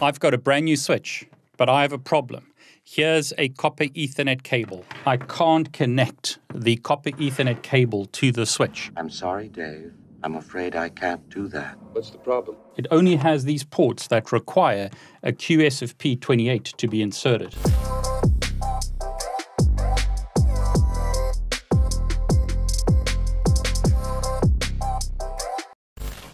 I've got a brand new switch, but I have a problem. Here's a copper Ethernet cable. I can't connect the copper Ethernet cable to the switch. I'm sorry, Dave. I'm afraid I can't do that. What's the problem? It only has these ports that require a QSFP28 to be inserted.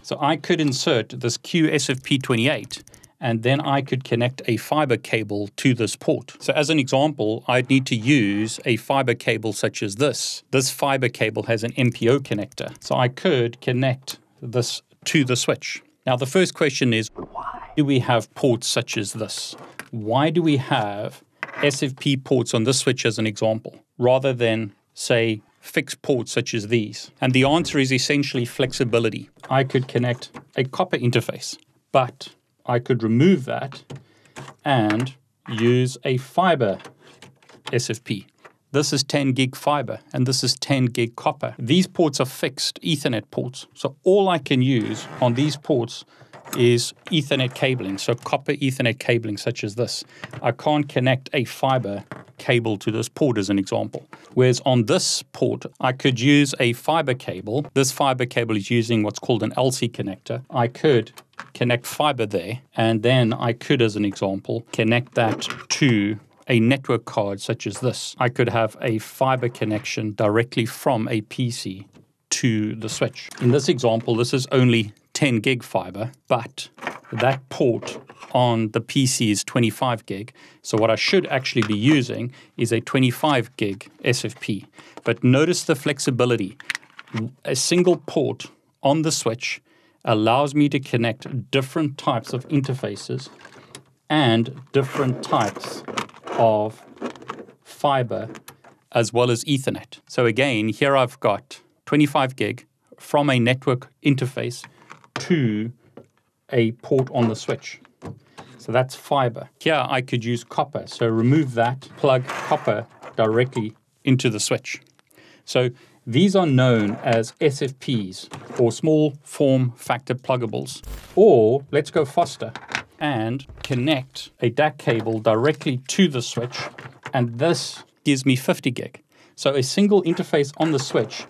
So I could insert this QSFP28 and then I could connect a fiber cable to this port. So as an example, I'd need to use a fiber cable such as this. This fiber cable has an MPO connector. So I could connect this to the switch. Now the first question is, why do we have ports such as this? Why do we have SFP ports on this switch as an example, rather than, say, fixed ports such as these? And the answer is essentially flexibility. I could connect a copper interface, but I could remove that and use a fiber SFP. This is 10 gig fiber and this is 10 gig copper. These ports are fixed Ethernet ports. So all I can use on these ports is Ethernet cabling, so copper Ethernet cabling such as this. I can't connect a fiber cable to this port as an example. Whereas on this port, I could use a fiber cable. This fiber cable is using what's called an LC connector. I could connect fiber there, and then I could, as an example, connect that to a network card such as this. I could have a fiber connection directly from a PC to the switch. In this example, this is only 10 gig fiber, but that port on the PC is 25 gig. So what I should actually be using is a 25 gig SFP. But notice the flexibility. A single port on the switch allows me to connect different types of interfaces and different types of fiber as well as Ethernet. So again, here I've got 25 gig from a network interface to a port on the switch. So that's fiber. Here I could use copper. So remove that, plug copper directly into the switch. So these are known as SFPs or small form factor pluggables. Or let's go faster and connect a DAC cable directly to the switch. And this gives me 50 gig. So a single interface on the switch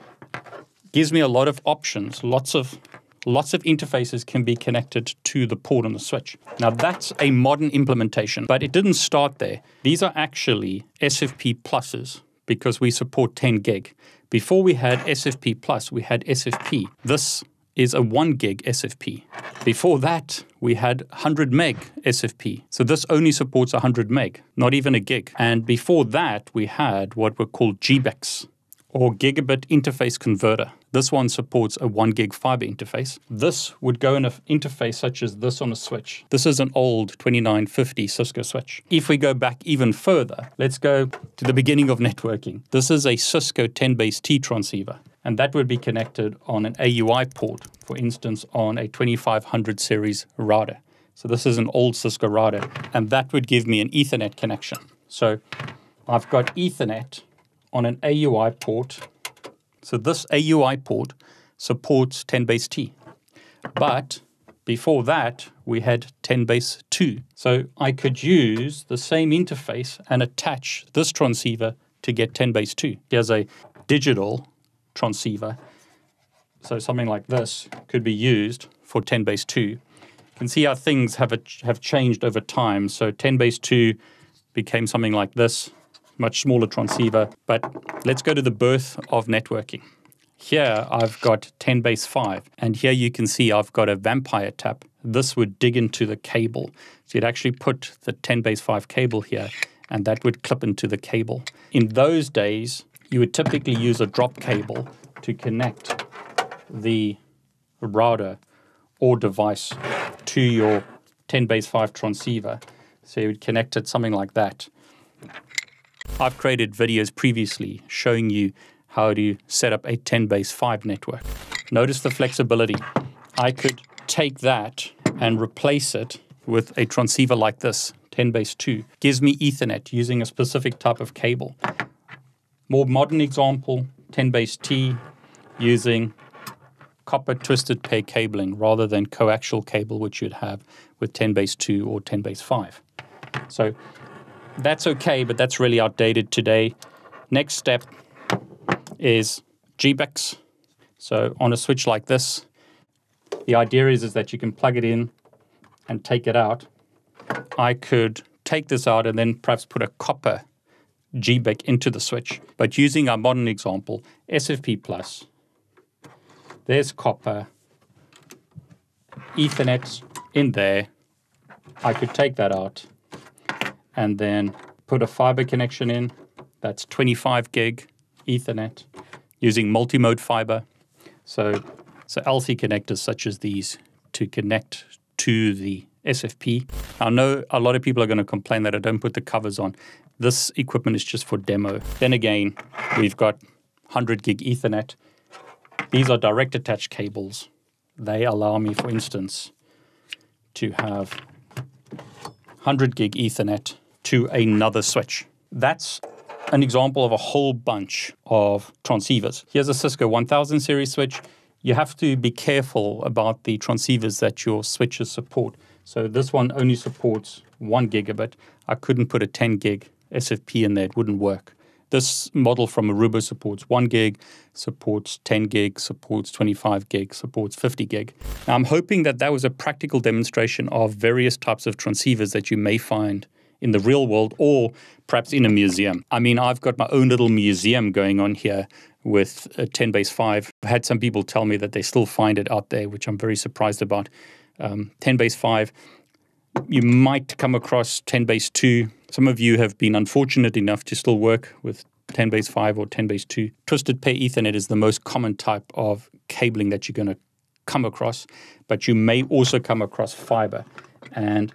gives me a lot of options, lots of lots of interfaces can be connected to the port on the switch. Now that's a modern implementation, but it didn't start there. These are actually SFP pluses because we support 10 gig. Before we had SFP plus, we had SFP. This is a 1 gig SFP. Before that, we had 100 meg SFP. So this only supports 100 meg, not even a gig. And before that, we had what were called GBICs or Gigabit Interface Converter. This one supports a 1 gig fiber interface. This would go in an interface such as this on a switch. This is an old 2950 Cisco switch. If we go back even further, let's go to the beginning of networking. This is a Cisco 10 base T transceiver and that would be connected on an AUI port, for instance, on a 2500 series router. So this is an old Cisco router, and that would give me an Ethernet connection. So I've got Ethernet on an AUI port. So this AUI port supports 10 base T. But before that, we had 10 base 2. So I could use the same interface and attach this transceiver to get 10 base 2. Here's a digital transceiver. So something like this could be used for 10 base 2. You can see how things have, have changed over time. So 10 base 2 became something like this much smaller transceiver. But let's go to the birth of networking. Here I've got 10 base 5, and here you can see I've got a vampire tap. This would dig into the cable. So you'd actually put the 10 base 5 cable here, and that would clip into the cable. In those days, you would typically use a drop cable to connect the router or device to your 10 base 5 transceiver. So you would connect it something like that. I've created videos previously showing you how to set up a 10 base 5 network. Notice the flexibility. I could take that and replace it with a transceiver like this, 10 base 2. Gives me Ethernet using a specific type of cable. More modern example, 10 base T using copper twisted pair cabling rather than coaxial cable, which you'd have with 10 base 2 or 10 base 5. So that's okay, but that's really outdated today. Next step is GBICs. So on a switch like this, the idea is, is that you can plug it in and take it out. I could take this out and then perhaps put a copper GBIC into the switch. But using our modern example, SFP plus, there's copper, Ethernet in there. I could take that out and then put a fiber connection in. That's 25 gig Ethernet using multi-mode fiber. So, so LC connectors such as these to connect to the SFP. I know a lot of people are going to complain that I don't put the covers on. This equipment is just for demo. Then again, we've got 100 gig Ethernet. These are direct attach cables. They allow me, for instance, to have 100 gig Ethernet to another switch. That's an example of a whole bunch of transceivers. Here's a Cisco 1000 series switch. You have to be careful about the transceivers that your switches support. So this one only supports one gigabit. I couldn't put a 10 gig SFP in there, it wouldn't work. This model from Aruba supports 1 gig, supports 10 gig, supports 25 gig, supports 50 gig. Now, I'm hoping that that was a practical demonstration of various types of transceivers that you may find in the real world or perhaps in a museum. I mean, I've got my own little museum going on here with a 10 base 5. I've had some people tell me that they still find it out there, which I'm very surprised about. Um, 10 base 5, you might come across 10 base 2. Some of you have been unfortunate enough to still work with 10 base 5 or 10 base 2. Twisted pair Ethernet is the most common type of cabling that you're going to come across, but you may also come across fiber. And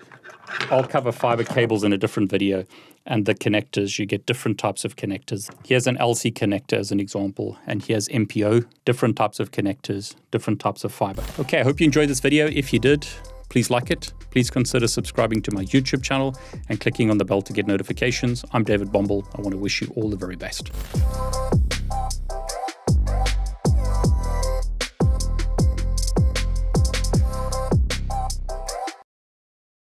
I'll cover fiber cables in a different video and the connectors. You get different types of connectors. Here's an LC connector as an example, and here's MPO, different types of connectors, different types of fiber. Okay, I hope you enjoyed this video. If you did, please like it. Please consider subscribing to my YouTube channel and clicking on the bell to get notifications. I'm David Bombal. I want to wish you all the very best.